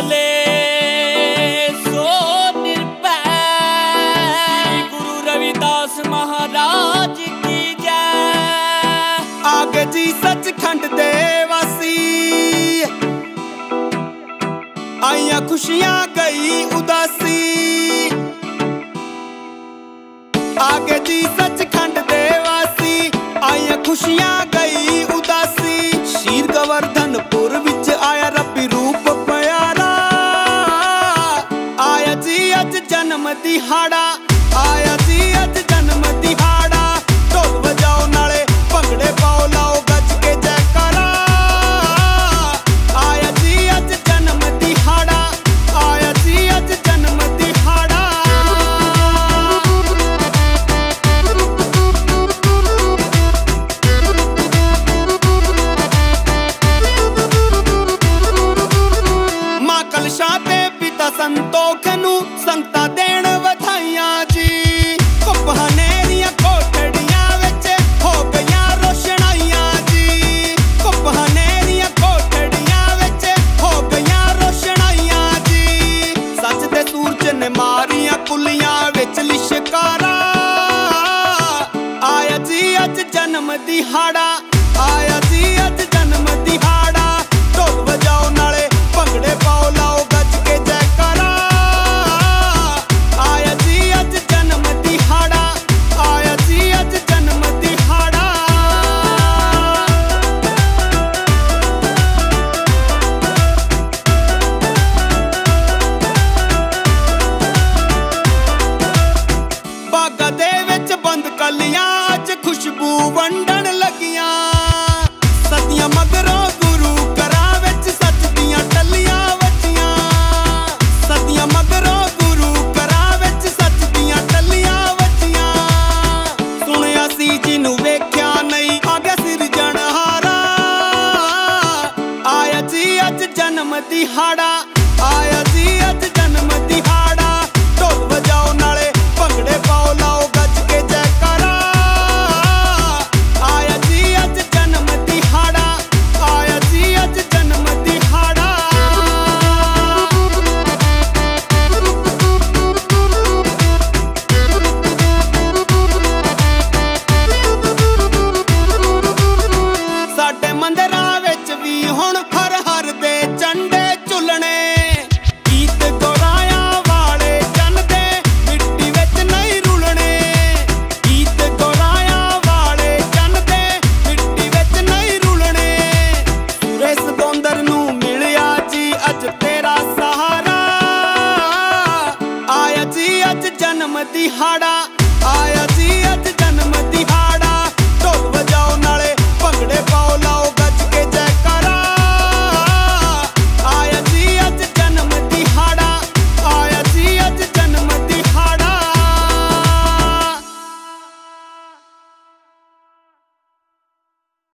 ਬੋਲੇ ਸੋ ਨਿਰਭੈ ਗੁਰੂ ਰਵਿਦਾਸ ਮਹਾਰਾਜ ਕੀ ਜੈ ਆਗੇ ਜੀ ਸੱਚਖੰਡ ਦੇ ਵਾਸੀ ਆਈਆਂ ਖੁਸ਼ੀਆਂ ਗਈ ਉਦਾਸੀ ਆਗੇ ਜੀ ਸੱਚਖੰਡ ਦੇ ਵਾਸੀ ਆਈਆਂ ਖੁਸ਼ੀਆਂ ਗਈ ਸੰਤੋਖ ਨੂੰ ਸੰਗਤਾਂ ਦੇਣ ਵਧਾਈਆਂ ਜੀ। ਕੁਪਹਨੇਰੀਆਂ ਕੋਠੜੀਆਂ ਵਿੱਚ ਹੋ ਗਈਆਂ ਰੋਸ਼ਨਾਈਆਂ ਜੀ। ਕੁਪਹਨੇਰੀਆਂ ਕੋਠੜੀਆਂ ਵਿੱਚ ਹੋ ਗਈਆਂ ਰੋਸ਼ਨਾਈਆਂ ਜੀ। ਸੱਚ ਦੇ ਸੂਰਜ ਨੇ ਮਾਰੀਆਂ ਕੁਲੀਆਂ ਵਿੱਚ ਲਿਸ਼ਕਾਰਾ। ਆਇਆ ਜੀ ਅੱਜ ਜਨਮ ਦਿਹਾੜਾ, ਆਇਆ ਜੀ ਜਿਹਨੂੰ ਵੇਖਿਆ ਨਹੀਂ। ਆ ਸਿਰਜਣ ਸਿਰਜਣਹਾਰਾ ਆਇਆ ਜੀ ਅੱਜ ਜਨਮ ਦਿਹਾੜਾ। ਆਇਆ ਜੀ ਅੱਜ ਜਨਮ ਦਿਹਾੜਾ। ਆਇਆ